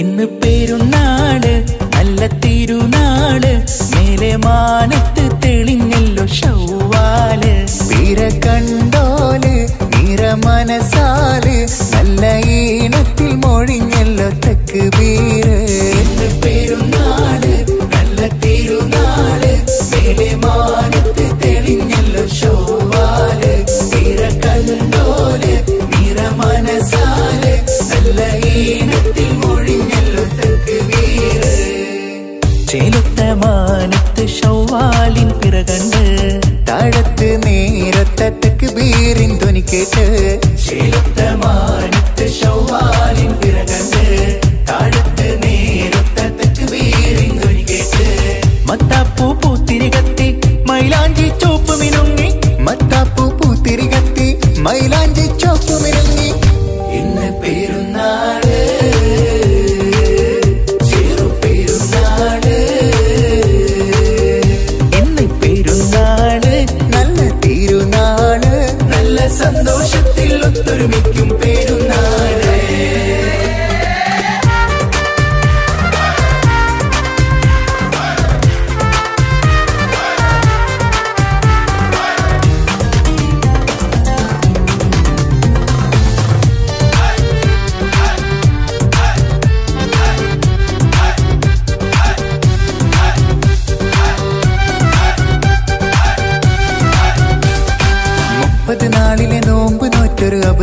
ഇന്ന് പെരുന്നാൾ നല്ല തിരുനാൾ മേലെ മാനത്ത് തെളിഞ്ഞല്ലോ ഷൗവാൽ. വീര കണ്ടോൽ നിര മനസ്സാ ചേലത്ത മാനത്ത് ഷൗവാലിൻ പിറകണ്ട്. താഴത്ത് നേരത്തക്ക് ബീറിൻ ധ്വനി കേട്ട്. ശീലത്ത മാനത്ത് ഷൗവാലിൻ പിറകണ്ട്. താഴത്ത് നേരത്തക്ക് ബീറിൻ ധ്വനി കേട്ട്. മത്താപ്പൂ പൂത്തിരി കത്തി മൈലാഞ്ചി ചോപ്പ് മിനുങ്ങി. മത്താപ്പൂ പൂത്തിരി കത്തി മൈലാഞ്ചി ചോപ്പ് മിനുങ്ങി. ഇന്ന് പെരുന്നാൾ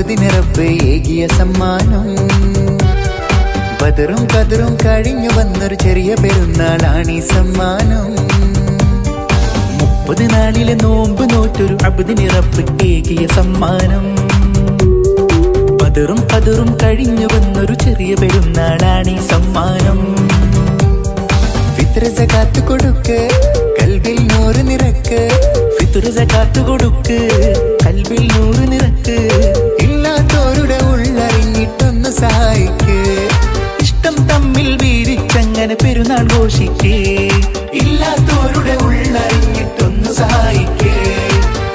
നിറപ്പ് ഏകിയ സമ്മാനം. ബദറും കതിറും കഴിഞ്ഞു വന്നൊരു ചെറിയ പെരുന്നാളാണ് ഈ സമ്മാനം. മുപ്പത് നാളിലെ നോമ്പ് നോറ്റൊരു അബുദിന് നിറപ്പ് ഏകിയ സമ്മാനം. ബദറും കതിറും കഴിഞ്ഞു വന്നൊരു ചെറിയ പെരുന്നാളാണ് ഈ സമ്മാനം. ഫിത്ര സകാത്ത് കൊടുക്ക് കൽവിൽ നൂറ് നിരക്ക് ഫിത്തുർ കാത്തു കൊടുക്ക് കൽവിൽ നൂറ് നിരക്ക് ഇല്ലാത്തോരുടെ ഉള്ളറിഞ്ഞിട്ടൊന്ന് സഹായിക്ക്. ഇഷ്ടം തമ്മിൽ വീരിച്ചങ്ങനെ പെരുന്നാൾ ഘോഷിക്കേ. ഇല്ലാത്തോരുടെ ഉള്ളറിഞ്ഞിട്ടൊന്ന് സഹായിക്ക്.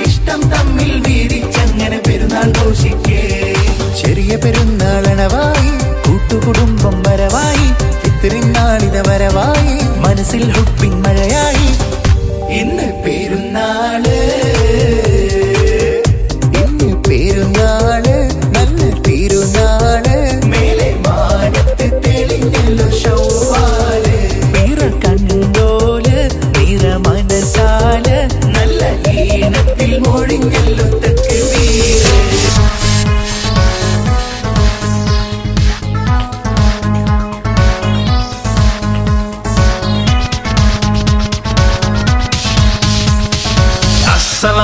ഇഷ്ടം തമ്മിൽ വീരിച്ചങ്ങനെ പെരുന്നാൾ ഘോഷിക്ക്. ചെറിയ പെരുന്നാളണവായി കൂട്ടുകുടുംബം വരവായി ഇത്തിരിനാളിത വരവായി മനസ്സിൽ ഹുപ്പിൻ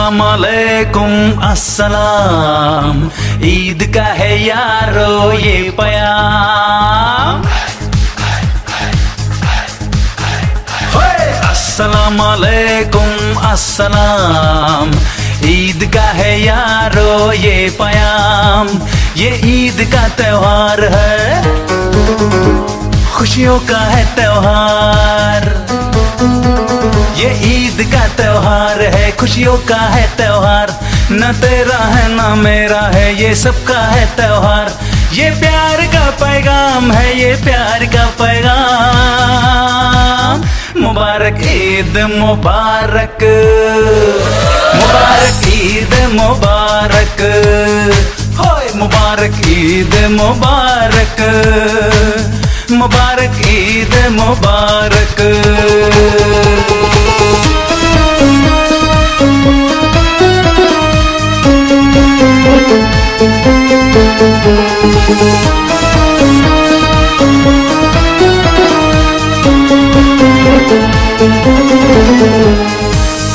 अस्सलाम अस्सलाम ईद का है यारो ये पयाम अस्सलाम वालेकुम अस्सलाम ईद का है यारो ये पयाम ये ईद का त्योहार है खुशियों का है त्योहार ये ईद का त्योहार है, खुशियों का है त्योहार। न तेरा है, न मेरा है, ये सबका है त्योहार। ये प्यार का पैगाम है, ये प्यार का पैगाम। मुबारक ईद मुबारक। मुबारक ईद मुबारक। होय, मुबारक ईद मुबारक। मुबारक, ईद मुबारक।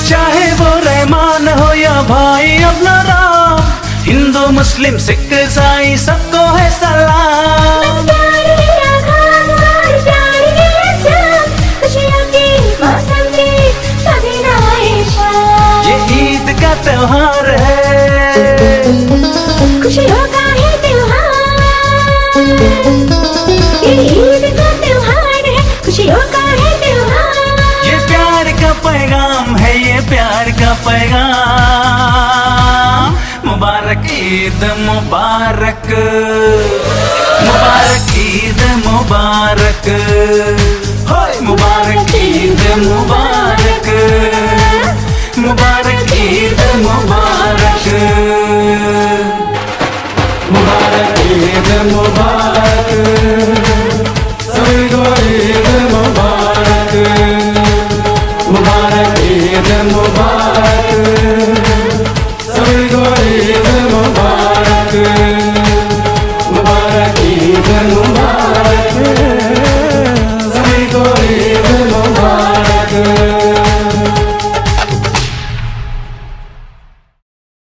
चाहे वो रहमान हो या भाई अपना राम हिंदू, मुस्लिम, सिख, ईसाई, सबको ये ईद का त्योहार है खुशियों का है त्योहार। ये प्यार का पैगाम है ये प्यार का पैगाम। मुबारक ईद मुबारक। मुबारक ईद मुबारक। होय। मुबारक ईद मुबारक।